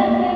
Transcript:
Amen.